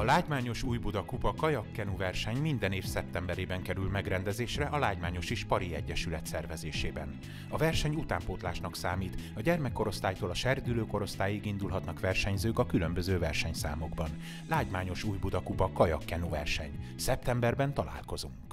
A Lágymányos Újbuda Kupa kajakkenu verseny minden év szeptemberében kerül megrendezésre a Lágymányos is Egyesület szervezésében. A verseny utánpótlásnak számít, a gyermekkorosztálytól a serdülő korosztályig indulhatnak versenyzők a különböző versenyszámokban. Lágymányos Újbuda Kupa kajakkenu verseny. Szeptemberben találkozunk.